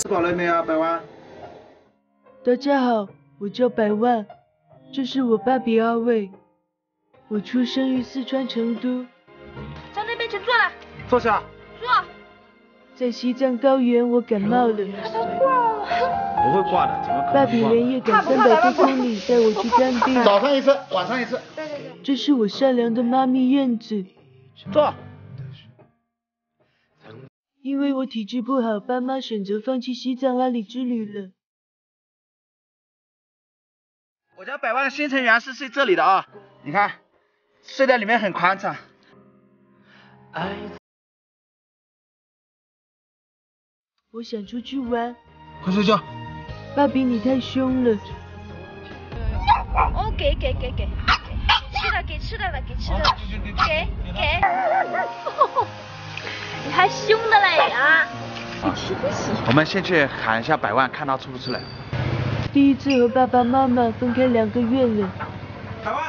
吃饱了没有，百万？大家好，我叫百万，这是我爸比阿伟，我出生于四川成都，到那边去坐了，坐下。坐。在西藏高原我感冒了，不会挂的，怎么可爸能挂？比连夜赶三百多公里带我去看病，早上一次，晚上一次。这是我善良的妈咪燕子，坐。因为我体质不好，爸妈选择放弃西藏阿里之旅了。我家百万新成员是睡这里的啊，你看，睡在里面很宽敞。我想出去玩，快睡觉。爸比你太凶了，哦，给给给给，吃的给吃的了，给吃的了，我们先去喊一下百万，看他出不出来。第一次和爸爸妈妈分开两个月了，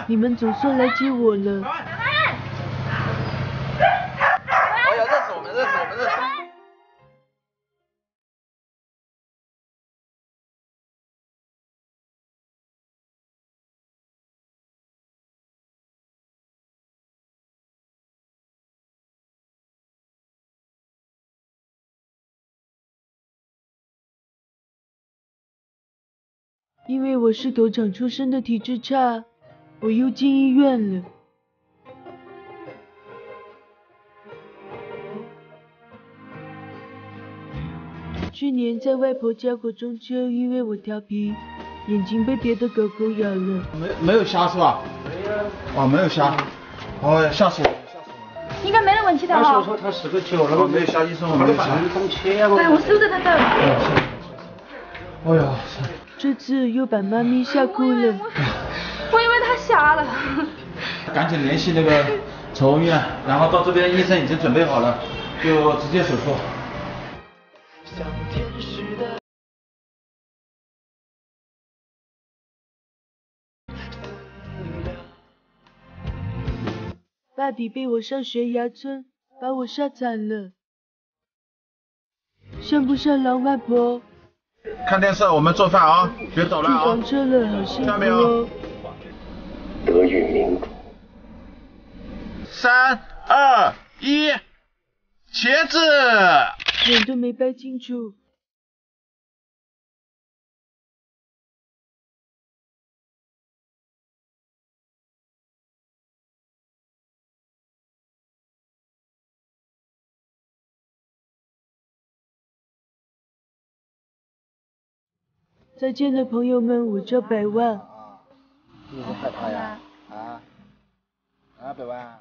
你们总算来接我了。因为我是狗场出身的体质差，我又进医院了。去年在外婆家过中秋，因为我调皮，眼睛被别的狗狗咬了。没没有虾是吧？没有。哦，没有虾。哦，吓死我了，吓死我了。应该没得问题的哈。说他是个酒，那个哦，没有虾，医生我没有虾。哎，我收着他的。哎呀，这次又把妈咪吓哭了。我以为他瞎了。赶紧联系那个宠物医院，然后到这边医生已经准备好了，就直接手术。爸比被我上悬崖村，把我吓惨了。像不像狼外婆？看电视，我们做饭啊，别走了啊哦房。车了，好幸福下面哦哦。德育民主。三二一，茄子。脸都没掰清楚。再见了，朋友们，我叫百万。你不害怕呀？啊？啊，百万。